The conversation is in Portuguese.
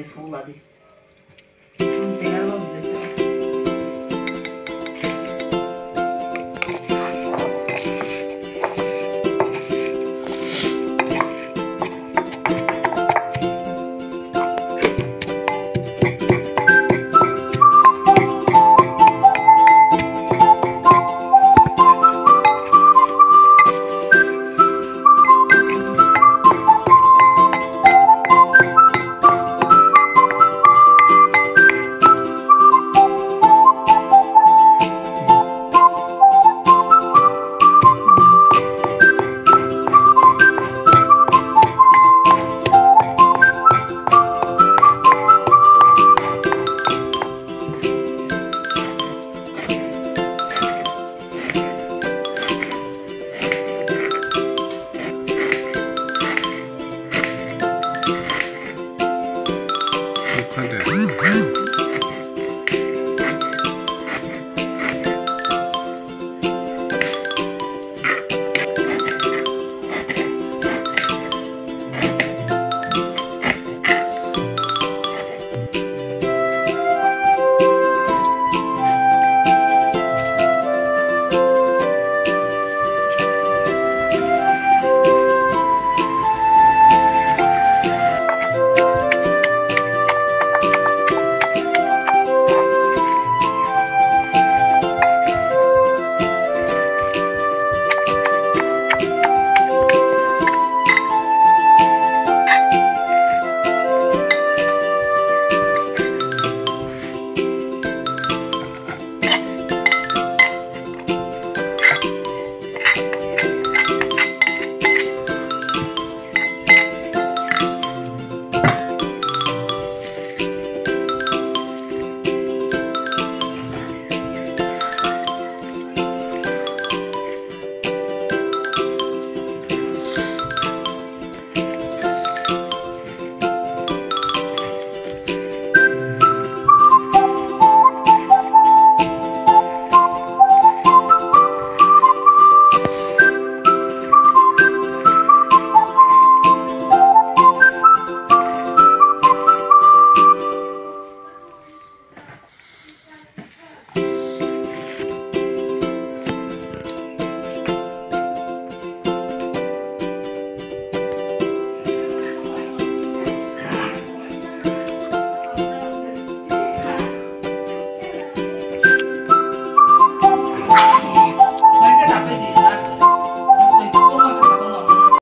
Mas, lá de